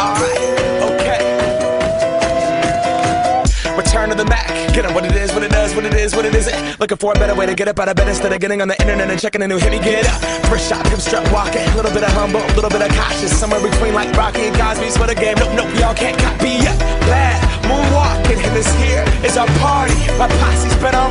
Alright, okay. Return to the Mac. Get on what it is, what it does, what it is, what it isn't. Looking for a better way to get up out of bed instead of getting on the internet and checking a new hit. Me get up. First shot, come strut walking. A little bit of humble, a little bit of cautious. Somewhere between like Rocky and Cosby's for the game. Nope, nope, y'all can't copy yet. Glad moonwalking. And this here is our party. My posse's been on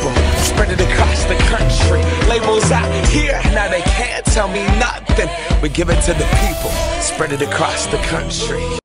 spread it across the country. Labels out here, now they can't tell me nothing. We give it to the people, spread it across the country.